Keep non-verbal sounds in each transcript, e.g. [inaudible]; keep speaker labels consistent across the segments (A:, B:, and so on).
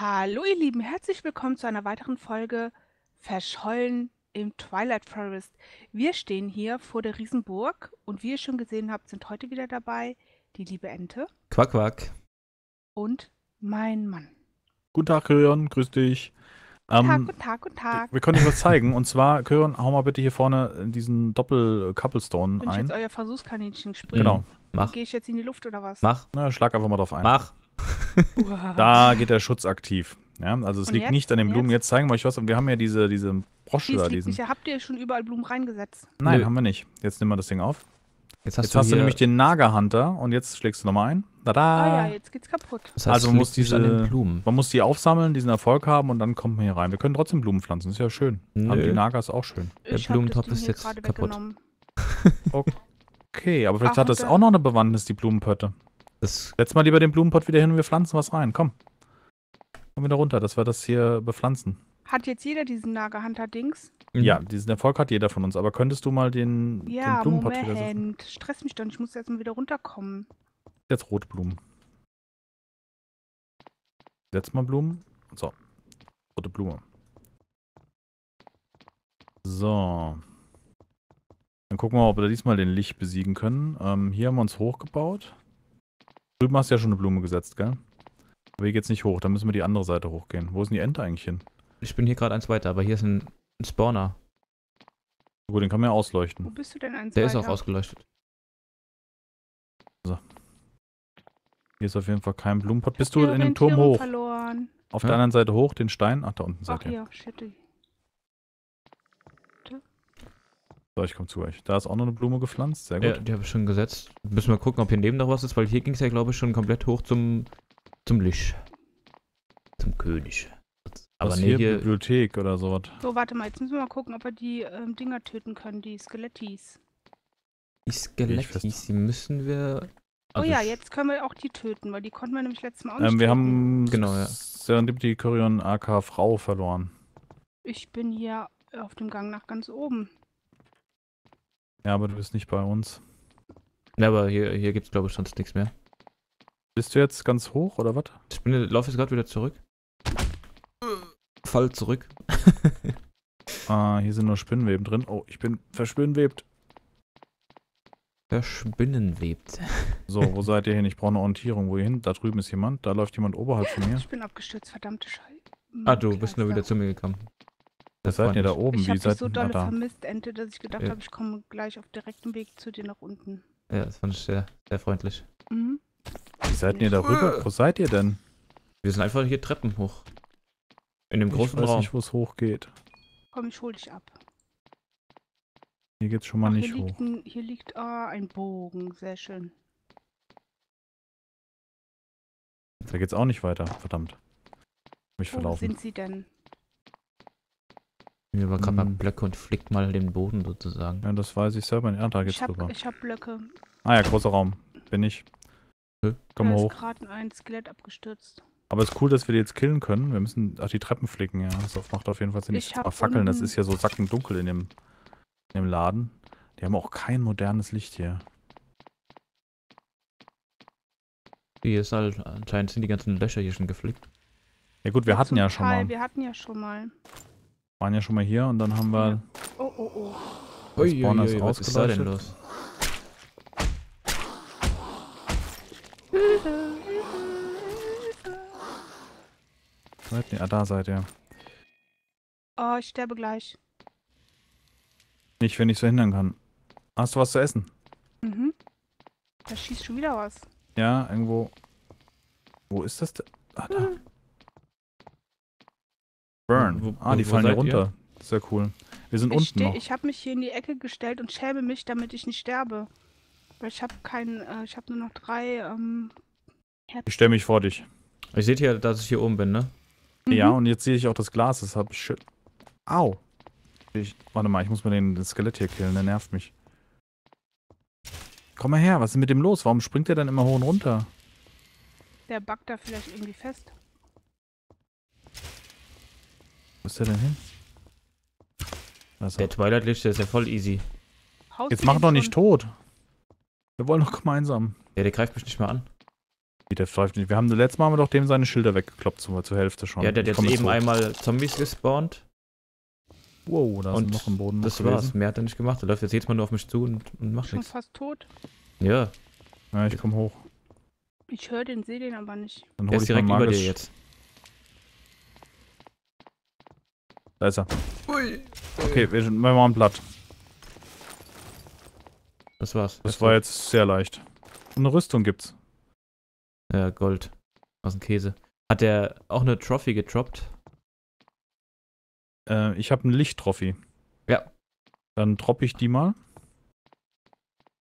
A: Hallo ihr Lieben, herzlich willkommen zu einer weiteren Folge Verschollen im Twilight Forest. Wir stehen hier vor der Riesenburg und wie ihr schon gesehen habt, sind heute wieder dabei die liebe Ente
B: Quack, quack.
A: und mein Mann.
C: Guten Tag, Kyrion, grüß dich.
A: Guten Tag,
C: Ähm,
A: guten Tag, guten Tag.
C: wir können euch was zeigen. Und zwar, Kyrion, hau mal bitte hier vorne in diesen Doppel-Couplestone
A: Bin ich
C: ein.
A: jetzt euer Versuchskaninchen springen?
C: Genau.
B: Mach,
A: Gehe ich jetzt in die Luft oder was?
B: mach,
C: Na, schlag einfach mal drauf ein.
B: mach.
C: Da geht der Schutz aktiv. Ja, also es
A: Und
C: liegt
A: jetzt?
C: nicht an den Blumen.
A: jetzt?
C: Jetzt zeigen wir euch was. Und wir haben ja diese, diese Brosche
A: Dies
C: da. Diesen.
A: nicht. Ja, Habt ihr schon überall Blumen reingesetzt?
C: Nein,
B: Nö.
C: haben wir nicht. Jetzt nehmen wir das Ding auf.
B: Jetzt hast
C: Jetzt
B: du,
C: hast du nämlich den Naga Hunter und jetzt schlägst du nochmal ein.
A: Ah
C: Tada!
A: ja, jetzt geht's kaputt.
B: das heißt,
C: also
B: du
C: man muss diese-
B: den Blumen.
C: Man muss die aufsammeln, diesen Erfolg haben und dann kommt man hier rein. Wir können trotzdem Blumen pflanzen, ist ja schön.
B: Nö.
C: Haben die Nagas auch schön.
B: Der
A: ich
B: Blumentopf ist jetzt
A: gerade
B: kaputt. [laughs] [laughs]
C: Okay, aber vielleicht
A: Ach,
C: hat das
A: da-
C: auch noch eine Bewandtnis, die Blumenpötte.
B: Das,
C: Setz mal lieber den Blumenpott wieder hin und wir pflanzen was rein. Komm. Komm wieder runter, dass wir das hier bepflanzen.
A: Hat jetzt jeder diesen Naga-Hunter-Dings?
B: Mhm.
C: Ja, diesen Erfolg hat jeder von uns. Aber könntest du mal den, den
A: Ja,
C: Blumenpott wieder setzen?
A: Moment. Stress mich doch nicht. Ich muss jetzt mal wieder runterkommen.
C: Jetzt rote Blumen. Setz mal Blumen. So. Rote Blume. So. Dann gucken wir mal, ob wir diesmal den Licht besiegen können. Ähm, hier haben wir uns hochgebaut. Drüben hast du ja schon eine Blume gesetzt, gell? Aber hier geht's nicht hoch. Dann müssen wir die andere Seite hochgehen. Wo ist denn die Ente eigentlich hin?
B: Ich bin hier gerade eins weiter, aber hier ist ein, ein Spawner.
C: Gut, den kann man ja
A: Wo
C: ausleuchten.
A: bist du denn eins
B: Der ist auch
A: weiter?
B: ausgeleuchtet.
C: Hier ist auf jeden Fall kein Blumenpott. Bist du in dem Turm hoch?
A: verloren.
C: Auf
B: Ja.
C: der anderen Seite hoch, den Stein? Ach, da unten
A: Ach
C: seid ihr.
A: hier, shit.
C: So, ich komme zu euch. Da ist auch noch eine Blume gepflanzt. Sehr gut.
B: Ja, die habe ich schon gesetzt. Müssen wir gucken, ob hier neben noch was ist, weil hier ging es ja, glaube ich, schon komplett hoch zum, zum Licht. Zum König. Aber
C: Was
B: nee,
C: hier,
B: hier,
C: Bibliothek oder sowas.
A: So, warte mal. Jetzt müssen wir mal gucken, ob wir die ähm, Dinger töten können, die Skelettis.
B: die Skelettis, die müssen wir...
A: oh
B: also
A: ja,
B: ich-
A: jetzt können wir auch die töten, weil die konnten wir nämlich letztes Mal auch nicht
C: Ähm, wir
A: töten.
C: haben
B: Genau, ja.
C: Serendipity Kyrion AK Frau verloren.
A: Ich bin hier auf dem Gang nach ganz oben.
C: Ja, aber du bist nicht bei uns.
B: Ja, aber hier, hier gibt es, glaube ich, sonst nichts mehr.
C: Bist du jetzt ganz hoch oder was?
B: Ich bin, laufe jetzt gerade wieder zurück. Fall zurück. [laughs]
C: Ah, hier sind nur Spinnweben drin. Oh, ich bin verspinnwebt.
B: Der Spinnen webt.
C: So, wo [laughs] seid ihr hin? Ich brauche eine Orientierung. Wo ihr hin? Da drüben ist jemand. Da läuft jemand oberhalb von mir.
A: Ich bin abgestürzt, verdammte Scheiße.
B: Ah, du bist nur wieder zu mir gekommen.
C: Was seid ihr da oben?
A: Ich
C: Wie
A: habe dich so dolle
C: da?
A: vermisst, Ente, dass ich gedacht
B: Ja.
A: habe, ich komme gleich auf direktem Weg zu dir nach unten.
B: Ja, das fand ich sehr, sehr freundlich.
A: Mhm.
C: Wie seid ihr da rüber? Wo seid ihr denn?
B: Wir sind einfach hier Treppen hoch. In dem
C: Ich
B: großen
C: weiß
B: Raum.
C: nicht, wo es hochgeht.
A: Komm, ich hol dich ab.
C: Hier geht's schon mal
A: Ach,
C: nicht
A: hier
C: hoch.
A: liegt, ein, hier liegt ah, ein Bogen, sehr schön.
C: Da geht's auch nicht weiter. Verdammt. Mich
A: Wo
C: verlaufen.
A: sind sie denn?
B: Mir war gerade mal
C: Hm.
B: Blöcke und flickt mal den Boden sozusagen.
C: Ja, das weiß ich selber nicht. Ah, da geht's
A: Ich hab,
C: rüber.
A: ich hab Blöcke.
C: Ah ja, großer Raum. Bin ich.
B: Hä?
C: Komm
A: da
C: hoch.
A: ist gerade ein Skelett abgestürzt.
C: Aber es ist cool, dass wir die jetzt killen können. Wir müssen ach, die Treppen flicken, ja. Das macht auf jeden Fall Sinn.
A: Ich hab
C: Aber Fackeln, das ist ja so sackendunkel in dem, in dem Laden. Die haben auch kein modernes Licht hier.
B: Hier ist halt, anscheinend sind die ganzen Löcher hier schon geflickt.
C: Ja gut, wir hatten ja schon
A: Teil,
C: mal.
A: Wir hatten ja schon mal.
C: Waren ja schon mal hier und dann haben wir.
A: Oh, oh, oh.
C: Das Spawner ist
B: was ist da denn los?
C: Seid ihr? Ah, da seid ihr.
A: Oh, ich sterbe gleich.
C: Nicht, wenn ich so hindern kann. Hast du was zu essen?
A: Mhm. Da schießt schon wieder was.
C: Ja, irgendwo. Wo ist das denn? Ah, da. Burn.
B: Wo-
C: ah, die fallen hier
B: seid ihr?
C: runter. Sehr cool. Wir sind
A: Ich,
C: unten
A: steh,
C: noch.
A: ich habe mich hier in die Ecke gestellt und schäme mich, damit ich nicht sterbe. Weil ich habe keinen, äh, ich habe nur noch drei, ähm,
C: Ich stelle mich vor dich.
B: Ich seht hier, dass ich hier oben bin, ne?
C: Ja,
A: mhm.
C: und jetzt sehe ich auch das Glas. Das hab ich schön. Au. Ich, warte mal, ich muss mal den, das Skelett hier killen. Der nervt mich. Komm mal her, was ist mit dem los? Warum springt der dann immer hoch und runter?
A: Der backt da vielleicht irgendwie fest.
C: Wo ist der denn hin? Er.
B: Der Twilight Licht, der ist ja voll easy.
A: Haust
C: Jetzt mach doch nicht tot. Wir wollen doch gemeinsam.
B: Ja, der greift mich nicht mal an.
C: Wie, der pfeift nicht. Wir haben letztes Mal haben wir doch dem seine Schilder weggekloppt zur, zur Hälfte schon.
B: Ja, der hat
C: Ich
B: jetzt eben
C: hoch.
B: einmal Zombies gespawnt.
C: Wow, da ist
B: und
C: noch im Boden.
B: Das war's. Mehr hat er nicht gemacht. Er läuft jetzt jedes Mal nur auf mich zu und, und macht
A: Schon
B: nichts.
A: fast tot.
B: Ja,
C: Ja, ich komm hoch.
A: Ich höre den, sehe den aber nicht.
C: Dann
B: der ist
C: ich
B: direkt über dir jetzt.
C: Da ist er. Okay, wir, wir machen platt.
B: Das war's.
C: Das war jetzt sehr leicht. Und eine Rüstung gibt's.
B: Ja, Gold. Aus dem Käse. Hat der auch eine Trophy gedroppt?
C: Äh, ich habe einen Lichttrophy.
B: Ja.
C: Dann droppe ich die mal.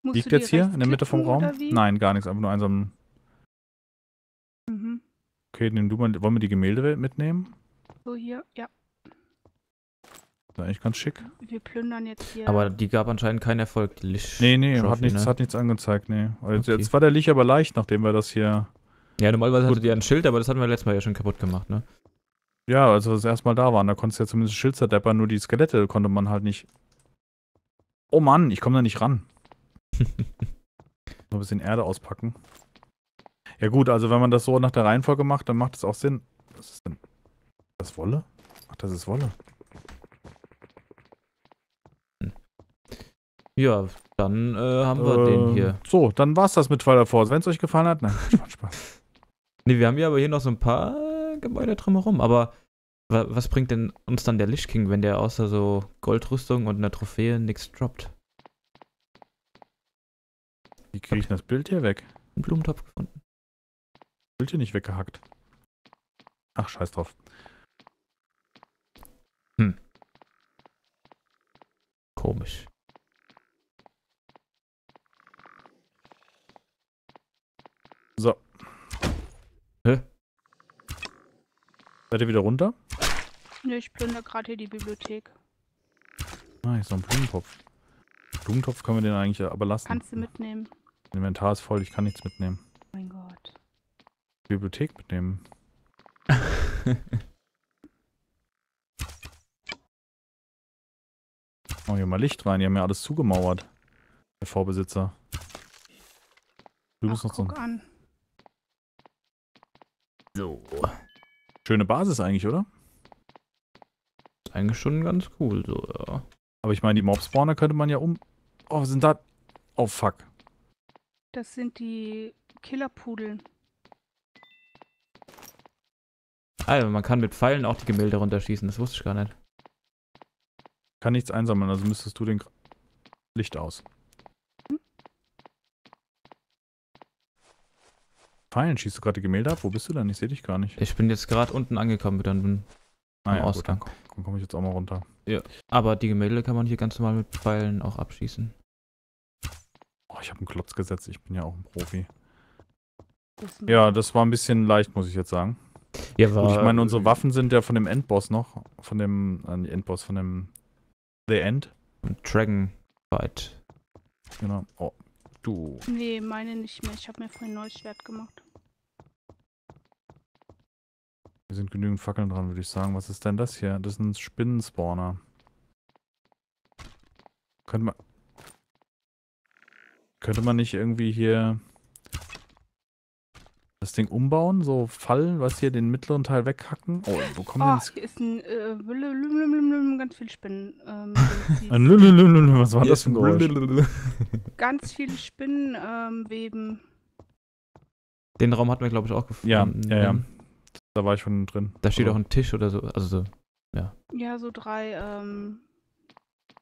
A: Musst
C: Liegt jetzt hier in der Mitte vom Raum? Nein, gar nichts. Einfach nur einsam.
A: Mhm.
C: Okay, nimm du mal. Wollen wir die Gemälde mitnehmen?
A: So hier, ja.
C: Eigentlich ganz schick.
A: Wir plündern jetzt hier.
B: Aber die gab anscheinend keinen Erfolg, die Licht.
C: Nee, nee, hat
B: Trophy,
C: nichts,
B: ne?
C: hat nichts angezeigt, nee. Also
B: Okay.
C: Jetzt war der Lich aber leicht, nachdem wir das hier.
B: Ja, normalerweise
C: Gut.
B: hatte die ein Schild, aber das hatten wir letztes Mal ja schon kaputt gemacht, ne?
C: Ja, als wir das erste Mal da waren, da konntest du ja zumindest Schild zerdeppern, nur die Skelette konnte man halt nicht. Oh Mann, ich komme da nicht ran. [laughs] Noch ein bisschen Erde auspacken. Ja gut, also wenn man das so nach der Reihenfolge macht, dann macht es auch Sinn. Was ist denn? Das Wolle? Ach, das ist Wolle.
B: Ja, dann äh, haben wir den
C: Ähm,
B: hier.
C: So, dann war's das mit Twilight Force. Wenn es euch gefallen hat, nein, Spaß, [laughs] Spaß.
B: Nee, wir haben ja aber hier noch so ein paar äh, Gebäude drumherum. Aber wa was bringt denn uns dann der Lich King, wenn der außer so Goldrüstung und einer Trophäe nichts droppt?
C: Wie kriege ich denn das Bild hier weg?
B: Einen Blumentopf gefunden.
C: Bild hier nicht weggehackt. Ach, scheiß drauf.
B: Komisch.
C: So.
B: Hä?
C: Seid ihr wieder runter?
A: Ne, ich plündere gerade hier die Bibliothek.
C: Ah, hier ist noch ein Blumentopf. Blumentopf können wir den eigentlich aber lassen.
A: Kannst du mitnehmen.
C: Inventar ist voll, ich kann nichts mitnehmen.
A: Mein Gott.
C: Bibliothek mitnehmen. [laughs] Oh, hier mal Licht rein. Die haben ja alles zugemauert. Der Vorbesitzer. Du
A: Ach,
C: bist noch so eine
A: an.
B: So.
C: schöne Basis eigentlich, oder?
B: Ist eigentlich schon ganz cool, so, ja.
C: Aber ich meine, die Mob-Spawner könnte man ja um... Oh, was sind da... Oh, fuck.
A: Das sind die Killerpudeln.
B: Ah, man kann mit Pfeilen auch die Gemälde runterschießen, das wusste ich gar nicht.
C: Kann nichts einsammeln, also müsstest du den... Licht aus. Pfeilen, schießt du gerade die Gemälde ab? Wo bist du denn? Ich sehe dich gar nicht.
B: Ich bin jetzt gerade unten angekommen wieder. und bin-
C: Ah
B: am
C: ja, gut,
B: Ausgang.
C: dann komm- komme ich jetzt auch mal runter.
B: Aber die Gemälde kann man hier ganz normal mit Pfeilen auch abschießen.
C: Oh, ich habe einen Klotz gesetzt. Ich bin ja auch ein Profi.
A: Das
C: Ja, das war ein bisschen leicht, muss ich jetzt sagen.
B: Ja,
C: Gut, ich meine, unsere Waffen sind ja von dem Endboss noch. Von dem, äh, Endboss, von dem The End.
B: Dragon Fight.
C: Genau. Oh, du.
A: Nee, meine nicht mehr. Ich habe mir vorhin ein neues Schwert gemacht.
C: Hier sind genügend Fackeln dran, würde ich sagen. Was ist denn das hier? Das ist ein Spinnenspawner. Könnte man. Könnte man nicht irgendwie hier das Ding umbauen? So Fallen, was hier den mittleren Teil weghacken? Oh, wo kommen
A: Oh,
C: denn
A: hier ist ein äh, ganz viel Spinnen. Ähm, [laughs]
C: ein Lülülülülü, Was war das für ein Geräusch?
A: Ganz viele Spinnen ähm, weben.
B: Den Raum hatten wir, glaube ich, auch
C: Ja,
B: gefunden.
C: ja, ja. Da war ich schon drin.
B: Da steht
C: Also,
B: auch ein Tisch oder so. Also so,
A: Ja, so drei ähm,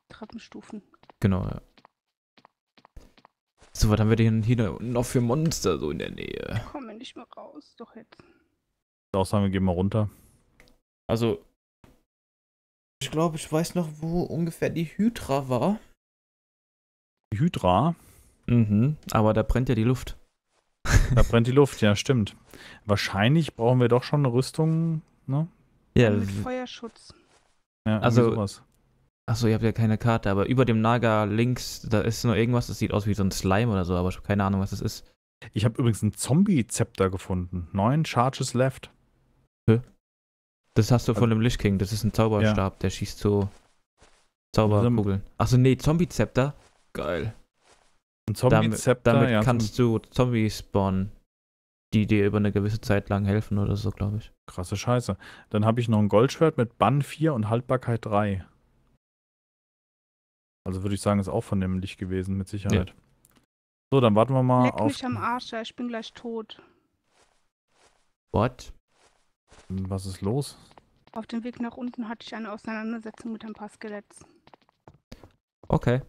A: Treppenstufen.
B: genau, ja. So, was haben wir denn hier noch für Monster so in der Nähe?
A: Komme nicht mehr raus. Doch jetzt.
C: auch sagen, wir gehen mal runter.
B: Also, ich glaube, ich weiß noch, wo ungefähr die Hydra war.
C: Die Hydra,
B: Mhm, aber da brennt ja die Luft.
C: da brennt die Luft, ja, stimmt. Wahrscheinlich brauchen wir doch schon eine Rüstung, ne?
B: Ja,
A: mit Feuerschutz.
C: Ja,
B: Also-
C: sowas.
B: achso, ihr habt ja keine Karte, aber über dem Naga links, da ist noch irgendwas, das sieht aus wie so ein Slime oder so, aber ich habe keine Ahnung, was das ist.
C: Ich habe übrigens einen Zombie-Zepter gefunden. Neun Charges left.
B: Das hast du von dem Lich King, das ist ein Zauberstab, der schießt so Zauberkugeln. Achso, nee, Zombie-Zepter. Geil.
C: Ein
B: Damit,
C: Zombie-Zepter,
B: damit
C: ja.
B: kannst du Zombies spawnen. die dir über eine gewisse Zeit lang helfen oder so, glaube ich.
C: Krasse Scheiße. Dann habe ich noch ein Goldschwert mit Bann 4 und Haltbarkeit 3. Also würde ich sagen, ist auch von dem Licht gewesen, mit Sicherheit. So, dann warten wir mal
A: Leck
C: auf.
A: mich am Arsch, ja, ich bin gleich tot.
B: What?
C: Was ist los?
A: Auf dem Weg nach unten hatte ich eine Auseinandersetzung mit ein paar Skeletts.
B: Okay.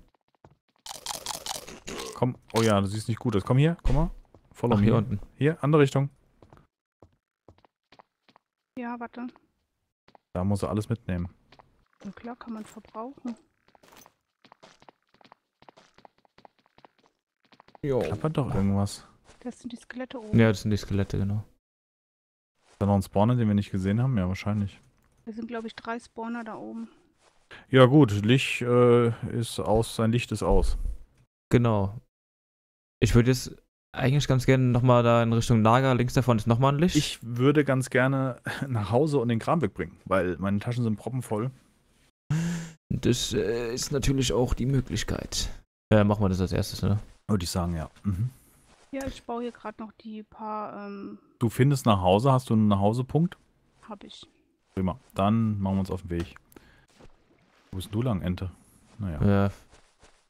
C: Komm. Oh ja, du siehst nicht gut aus. Komm hier, komm mal. Follow
B: Ach, hier unten.
C: Hier, andere Richtung.
A: Ja, warte.
C: Da muss er alles mitnehmen.
A: Ja, klar, kann man verbrauchen.
B: Jo.
C: Klappert doch irgendwas.
A: Das sind die Skelette oben.
B: Ja, das sind die Skelette, genau.
C: Ist da noch ein Spawner, den wir nicht gesehen haben? Ja, wahrscheinlich.
A: Da sind, glaube ich, drei Spawner da oben.
C: Ja gut, Licht äh, ist aus, sein Licht ist aus.
B: Genau. Ich würde jetzt eigentlich ganz gerne nochmal da in Richtung Naga. Links davon ist nochmal ein Licht.
C: Ich würde ganz gerne [laughs] nach Hause und den Kram wegbringen, weil meine Taschen sind proppenvoll.
B: Das äh, ist natürlich auch die Möglichkeit. Ja, machen wir das als erstes, ne?
C: Würde ich sagen, ja. Mhm.
A: Ja, ich baue hier gerade noch die paar, ähm,
C: Du findest nach Hause, hast du einen Nachhausepunkt?
A: habe ich.
C: Prima. Dann machen wir uns auf den Weg. Wo bist du lang, Ente? Naja,
B: Ja.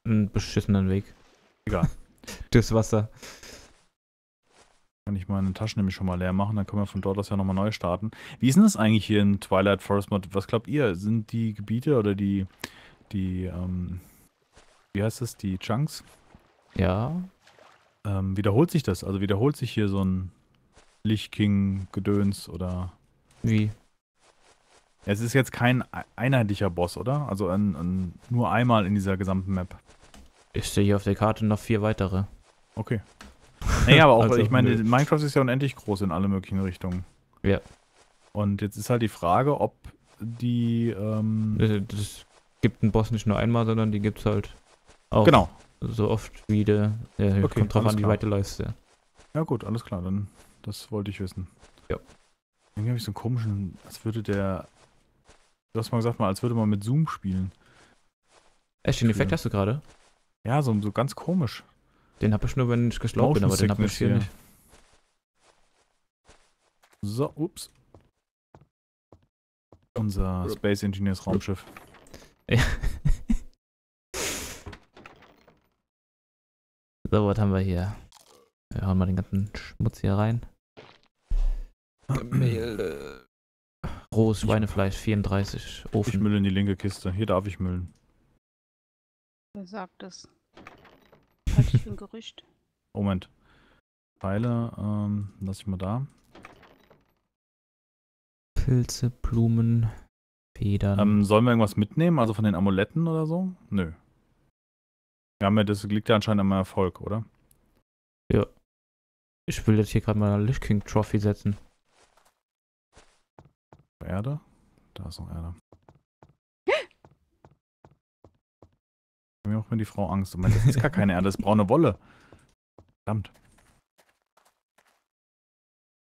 B: Einen beschissenen Weg.
C: egal. [laughs]
B: Durchs Wasser.
C: Kann ich meine Taschen nämlich schon mal leer machen, dann können wir von dort aus ja nochmal neu starten. Wie ist denn das eigentlich hier in Twilight Forest Mod? Was glaubt ihr? Sind die Gebiete oder die, die, ähm, wie heißt das, die Chunks?
B: Ja.
C: Ähm, wiederholt sich das? Also wiederholt sich hier so ein Lich King Gedöns oder
B: Wie?
C: Es ist jetzt kein ei- einheitlicher Boss, oder? Also ein, ein, nur einmal in dieser gesamten Map.
B: Ich sehe hier auf der Karte noch vier weitere.
C: Okay. Naja, aber auch,
B: Also,
C: ich meine,
B: nö.
C: Minecraft ist ja unendlich groß in alle möglichen Richtungen.
B: Ja.
C: Und jetzt ist halt die Frage, ob die, ähm,
B: Das, das gibt einen Boss nicht nur einmal, sondern die gibt's halt auch
C: genau.
B: So oft wie der. Ja,
C: Okay,
B: kommt drauf an, wie weit du läufst, ja.
C: Gut, alles klar, dann, das wollte ich wissen.
B: Ja.
C: Irgendwie habe ich so einen komischen, als würde der, du hast mal gesagt, mal, als würde man mit Zoom spielen.
B: Echt, den Effekt hast du gerade?
C: Ja, so, so ganz komisch.
B: Den habe ich nur, wenn ich geschlaucht bin, aber den habe ich hier
C: Sickness
B: nicht.
C: So, ups. Unser Space Engineers Raumschiff.
B: Ja. So, was haben wir hier? Wir hauen mal den ganzen Schmutz hier rein. Gemälde. Rohes Schweinefleisch, 34.
C: Ich
B: Ofen.
C: mülle in die linke Kiste. Hier darf ich müllen.
A: Wer sagt das? Halte ich für ein Gerücht. [laughs]
C: Moment. Pfeile, ähm, lass ich mal da.
B: Pilze, Blumen, Federn.
C: Ähm, sollen wir irgendwas mitnehmen? Also von den Amuletten oder so? Nö. Ja, das liegt ja anscheinend am Erfolg, oder?
B: ich will jetzt hier gerade mal eine Lich King Trophy setzen.
C: Erde? Da ist noch Erde. [gasps] Mir macht mir die Frau Angst. Ich meine, das ist gar keine Erde, das ist braune Wolle. Verdammt.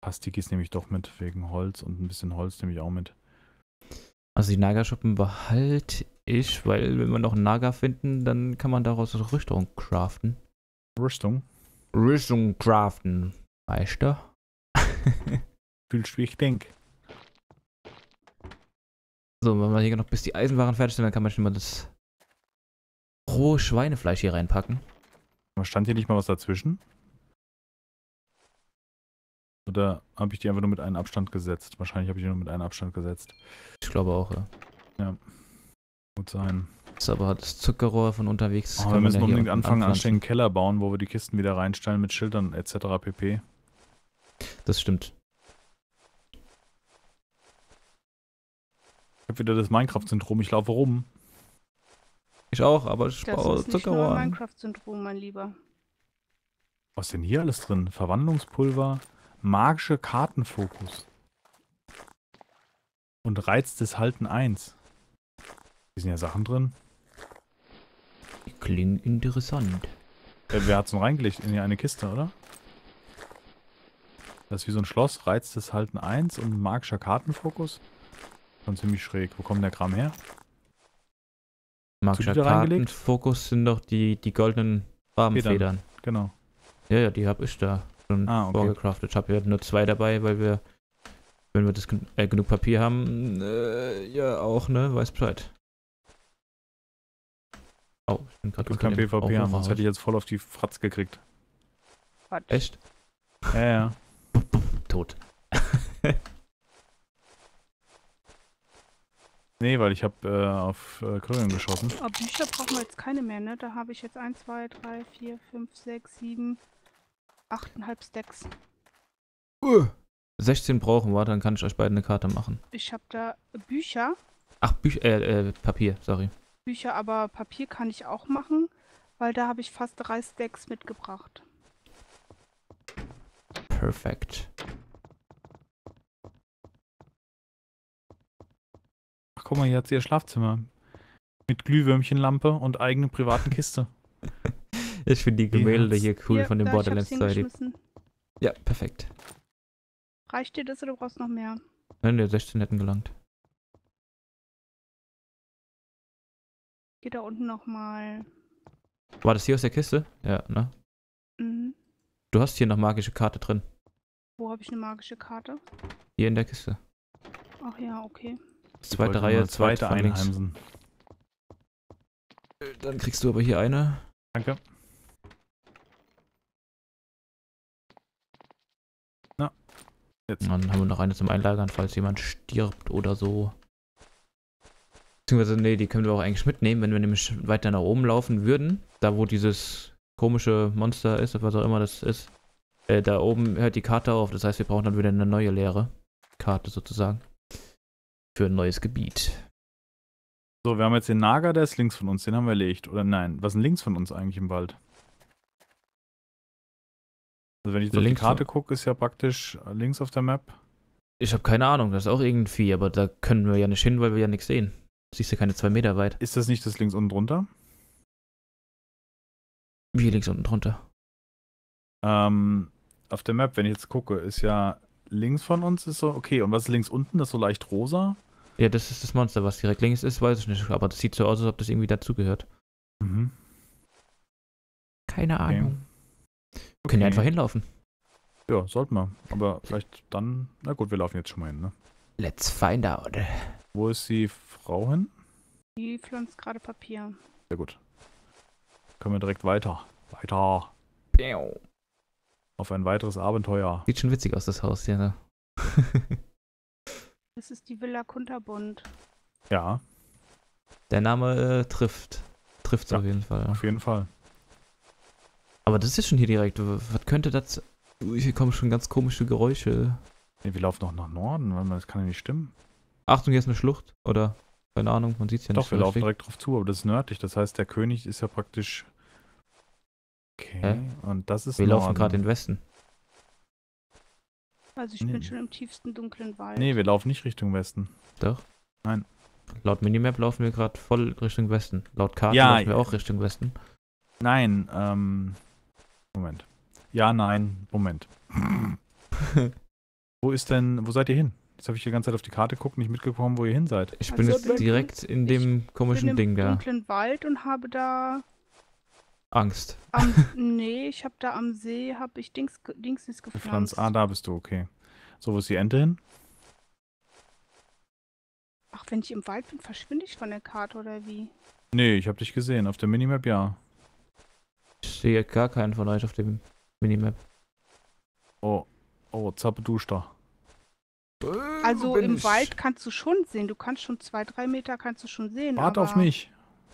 C: Pastikis nehme ich doch mit, wegen Holz und ein bisschen Holz nehme ich auch mit.
B: Also die Nagaschuppen behalte ich, weil wenn wir noch einen Naga finden, dann kann man daraus eine Rüstung craften.
C: Rüstung.
B: Rüstung craften, weißt du? [laughs]
C: Fühlst wie ich denk.
B: So, wenn wir hier noch bis die Eisenwaren fertig sind, dann kann man schon mal das rohe Schweinefleisch hier reinpacken.
C: Stand hier nicht mal was dazwischen? Oder habe ich die einfach nur mit einem Abstand gesetzt? Wahrscheinlich habe ich die nur mit einem Abstand gesetzt.
B: Ich glaube auch, ja.
C: Gut sein.
B: Das ist aber das Zuckerrohr von unterwegs.
C: Oh,
B: kann
C: wir müssen
B: ja
C: unbedingt anfangen, anständig einen Keller bauen, wo wir die Kisten wieder reinstellen mit Schildern etc. pp.
B: Das stimmt.
C: Ich habe wieder das Minecraft-Syndrom. Ich laufe rum.
B: Ich auch, aber ich
A: Das
B: baue
A: ist nicht nur
B: Zuckerrohr an.
A: Minecraft-Syndrom, mein Lieber.
C: Was ist denn hier alles drin? Verwandlungspulver, magische Kartenfokus. Und Reiz des Halten 1. Hier sind ja Sachen drin.
B: Die klingen interessant.
C: Äh, wer hat's denn reingelegt? In eine Kiste, oder? Das ist wie so ein Schloss. Reiz des Halten 1 und magischer Kartenfokus. Schon ziemlich schräg. Wo kommt der Kram her?
B: Magischer? Kartenfokus sind doch die, die goldenen Rabenfedern.
C: Genau.
B: Ja, ja, die hab ich da. schon
C: Ah, okay.
B: vorgecraftet. Ich habe ja nur zwei dabei, weil wir, wenn wir das äh, genug Papier haben, äh, ja auch, ne, weiß Bescheid. Oh, ich bin
C: Ich
B: gerade
C: kein PvP haben, sonst hätte ich jetzt voll auf die Fratz gekriegt.
A: Quatsch.
B: Echt?
C: Ja, ja.
B: Tot. [laughs]
C: Nee, weil ich habe äh, auf äh, Curryn geschossen.
A: Aber Bücher brauchen wir jetzt keine mehr, ne? Da habe ich jetzt 1, 2, 3, 4, 5, 6, 7, 8,5 Stacks.
B: 16 brauchen wir, dann kann ich euch beide eine Karte machen.
A: Ich habe da Bücher.
B: Ach, Büch äh, äh, Papier, sorry.
A: Bücher, aber Papier kann ich auch machen, weil da habe ich fast drei Stacks mitgebracht.
B: Perfekt.
C: Ach, guck mal, hier hat sie ihr Schlafzimmer. Mit Glühwürmchenlampe und eigene privaten Kiste. [laughs]
B: Ich finde die Gemälde hier cool
A: Hier,
B: von
A: hab's
B: Borderlands 2. Die-
A: hingeschmissen.
B: Ja, perfekt.
A: Reicht dir das oder brauchst du noch mehr?
B: Nein, der 16 hätten gelangt.
A: Geh da unten nochmal.
B: War das hier aus der Kiste? Ja, ne?
A: Mhm.
B: Du hast hier noch magische Karte drin.
A: Wo habe ich eine magische Karte?
B: Hier in der Kiste.
A: Ach ja, okay.
B: Zweite Reihe, zweite von links.
C: einheimsen.
B: Dann kriegst du aber hier eine.
C: Danke. Na, jetzt.
B: Dann haben wir noch eine zum Einlagern, falls jemand stirbt oder so. Beziehungsweise, nee, die können wir auch eigentlich mitnehmen, wenn wir nämlich weiter nach oben laufen würden. Da, wo dieses komische Monster ist, oder was auch immer das ist. Äh, da oben hört die Karte auf. Das heißt, wir brauchen dann wieder eine neue leere Karte sozusagen. Für ein neues Gebiet.
C: So, wir haben jetzt den Nager, der ist links von uns, den haben wir erlegt. Oder nein, was ist denn links von uns eigentlich im Wald? Also wenn ich jetzt auf die Karte gucke, ist ja praktisch links auf der Map.
B: Ich habe keine Ahnung, das ist auch irgendwie, aber da können wir ja nicht hin, weil wir ja nichts sehen. Siehst du keine zwei Meter weit.
C: Ist das nicht das links unten drunter?
B: Wie links unten drunter.
C: Ähm, auf der Map, wenn ich jetzt gucke, ist ja links von uns ist so, okay, und was ist links unten? Das ist so leicht rosa.
B: Ja, das ist das Monster, was direkt links ist, weiß ich nicht. Aber das sieht so aus, als ob das irgendwie dazugehört.
C: Mhm.
B: Keine
C: Okay.
B: Ahnung. Wir können ja
C: Okay.
B: einfach hinlaufen.
C: Ja, sollten wir. Aber vielleicht dann, na gut, wir laufen jetzt schon mal hin, ne?
B: Let's find out.
C: Wo ist die Frau hin?
A: Die pflanzt gerade Papier.
C: Sehr gut. Können wir direkt weiter. Weiter. Auf ein weiteres Abenteuer.
B: Sieht schon witzig aus, das Haus, ja. ne? [laughs]
A: Das ist die Villa Kunterbund.
C: Ja,
B: Der Name äh, trifft. Trifft's
C: Ja,
B: auf jeden Fall.
C: auf jeden Fall.
B: Aber das ist schon hier direkt. Was könnte das. Hier kommen schon ganz komische Geräusche.
C: Nee, wir laufen noch nach Norden, weil das kann ja nicht stimmen.
B: Achtung, hier ist eine Schlucht. Oder? Keine Ahnung, man sieht's ja
C: Doch,
B: nicht
C: wir
B: so
C: laufen
B: richtig.
C: direkt drauf zu, aber das ist nördlich. Das heißt, der König ist ja praktisch. Okay.
B: Hä?
C: Und das ist
B: Wir laufen
C: Norden.
B: gerade in den Westen.
A: Also ich
C: Nee.
A: bin schon im tiefsten dunklen Wald.
C: Nee, wir laufen nicht Richtung Westen.
B: Doch?
C: Nein.
B: Laut Minimap laufen wir gerade voll Richtung Westen. Laut Karte
C: Ja,
B: laufen wir
C: ja.
B: auch Richtung Westen.
C: Nein, ähm. Moment. Ja, nein, Moment. [laughs] wo ist denn, wo seid ihr hin? Jetzt habe ich die ganze Zeit auf die Karte geguckt, nicht mitgekommen, wo ihr hin seid.
B: Ich bin
A: Also
B: jetzt
A: bin-
B: direkt in
A: ich
B: dem
A: bin
B: komischen
A: im
B: Ding da.
A: dunklen Wald und habe da
B: Angst.
A: am [laughs] nee, ich habe da am See habe ich Dings Dingsies
C: Pflanz.
A: gepflanzt.
C: Ah, da bist du, okay. So, wo ist die Ente hin?
A: Ach, wenn ich im Wald bin, verschwinde ich von der Karte oder wie?
C: Nee, ich habe dich gesehen. Auf der Minimap ja.
B: Ich sehe gar keinen von euch auf dem Minimap.
C: Oh, oh, Zappeduster.
A: Also im Wald kannst du schon sehen. Du kannst schon zwei, drei Meter kannst du schon sehen.
C: Warte
A: aber
C: auf mich.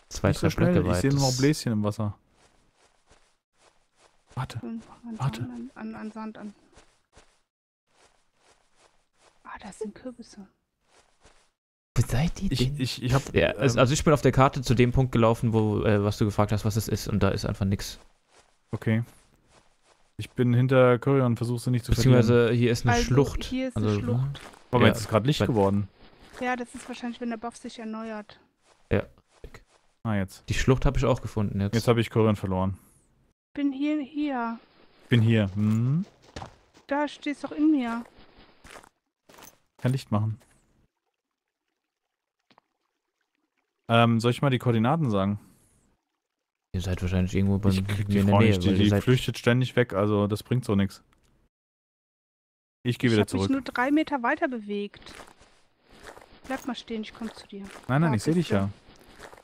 B: Zwei,
C: so
B: drei
C: schnell.
B: Blöcke
C: Ich
B: weit.
C: sehe nur noch Bläschen im Wasser. Warte.
A: An,
C: Warte.
A: An, an, an Sand an. Ah, das sind Kürbisse.
B: Wo seid ihr
C: Ich,
B: denn?
C: ich, ich habe.
B: ja, also, also ich bin auf der Karte zu dem Punkt gelaufen, wo, äh, was du gefragt hast, was es ist, und da ist einfach nichts.
C: okay. Ich bin hinter Courier und versuche sie nicht zu verlieren.
B: Beziehungsweise hier ist eine
A: also,
B: Schlucht.
A: Hier ist
B: also,
A: eine Schlucht.
C: Aber
B: ja,
C: jetzt ist gerade Licht geworden.
A: Ja, das ist wahrscheinlich, wenn der Buff sich erneuert.
C: Ah, jetzt.
B: Die Schlucht habe ich auch gefunden jetzt.
C: Jetzt habe ich Corinne verloren.
A: Bin hier, hier.
C: Ich bin hier. Hm.
A: Da stehst doch in mir.
C: Kein Licht machen. Ähm, soll ich mal die Koordinaten sagen?
B: Ihr seid wahrscheinlich irgendwo bei
C: Ich krieg die
B: mir in der Nähe.
C: nicht. Die, die
B: seid,
C: flüchtet ständig weg, also das bringt so nichts. Ich gehe
A: ich
C: wieder
A: habe mich
C: zurück.
A: nur drei Meter weiter bewegt. Bleib mal stehen, ich komme zu dir.
C: Nein, nein,
A: Ah,
C: ich sehe dich ja.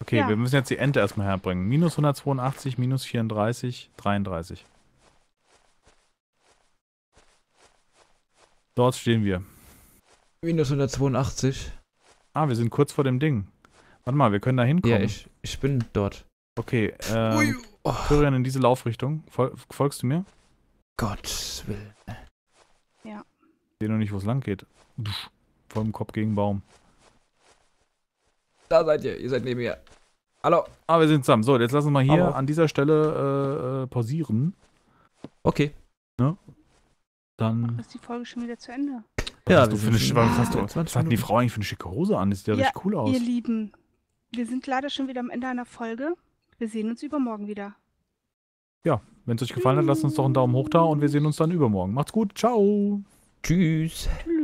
C: Okay,
A: Ja.
C: wir müssen jetzt die Ente erstmal herbringen. Minus 182, minus 34, 33. Dort stehen wir.
B: Minus 182.
C: Ah, wir sind kurz vor dem Ding. Warte mal, wir können da hinkommen.
B: Ja, ich, ich bin dort.
C: Okay, ähm,
B: Oh,
C: Florian, in diese Laufrichtung. Fol folgst du mir?
B: Gottes Willen.
C: Ich sehe noch nicht, wo es lang geht. Voll im Kopf gegen Baum.
B: Da seid ihr, ihr seid neben mir. Hallo.
C: Ah, wir sind zusammen. So, jetzt lassen wir mal hier
B: Hallo.
C: an dieser Stelle äh, äh, pausieren.
B: Okay.
C: Dann.
A: Ist die Folge schon wieder zu Ende?
C: Was
B: Ja,
C: hast du für eine, was
B: schon-
C: hast du,
B: 20
C: was hat die. Frau eigentlich für eine schicke Hose an? Das sieht ja,
A: Ja,
C: richtig cool aus.
A: Ihr Lieben, wir sind leider schon wieder am Ende einer Folge. Wir sehen uns übermorgen wieder.
C: Wenn es euch gefallen hat, lasst uns doch einen Daumen hoch da und wir sehen uns dann übermorgen. Macht's gut. Ciao.
B: Tschüss.
A: Tschüss.